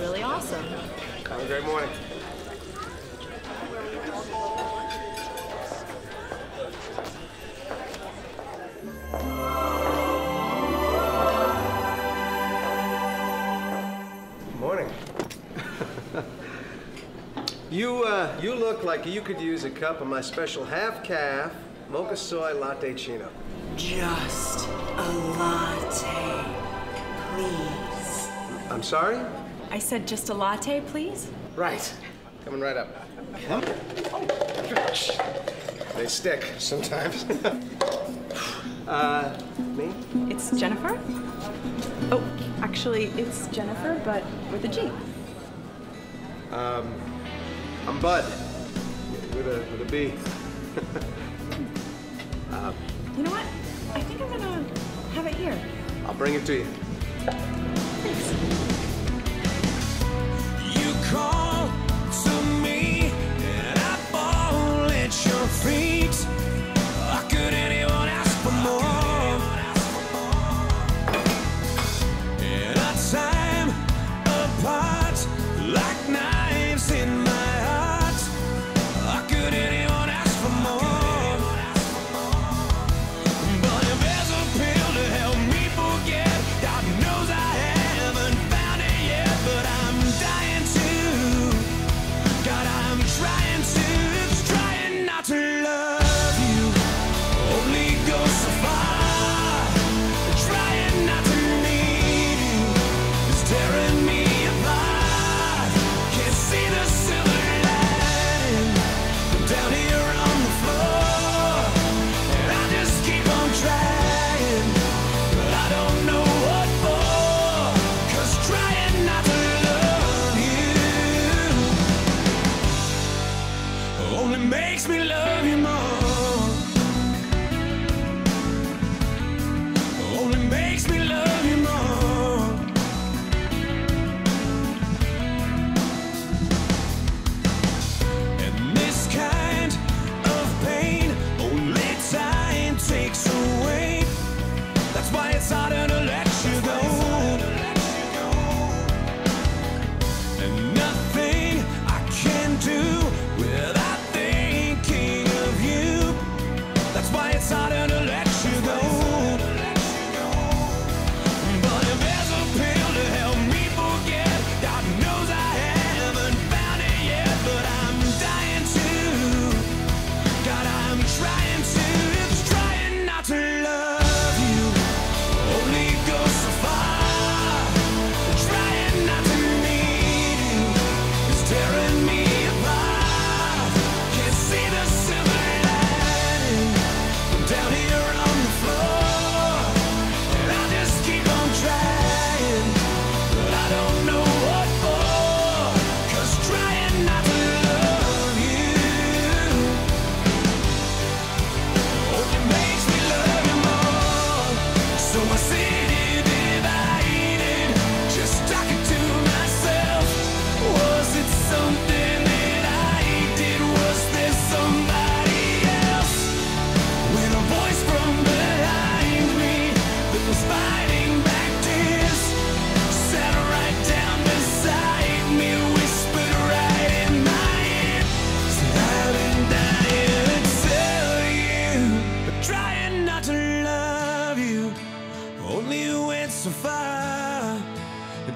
really awesome. Have a great morning. Morning. you, uh, you look like you could use a cup of my special half-caf mocha soy latte chino. Just a latte, please. I'm sorry? I said just a latte, please. Right. Coming right up. They stick sometimes. uh, me? It's Jennifer. Oh, actually, it's Gennifer, but with a G. Um, I'm Bud. With a, with a B. Uh, you know what? I think I'm gonna have it here. I'll bring it to you. Thanks.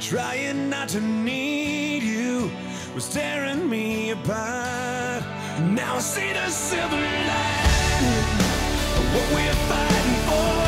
trying not to need you was tearing me apart. Now I see the silver lining of what we're fighting for.